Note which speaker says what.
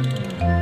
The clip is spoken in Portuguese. Speaker 1: Música